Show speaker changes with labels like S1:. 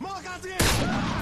S1: Morgan!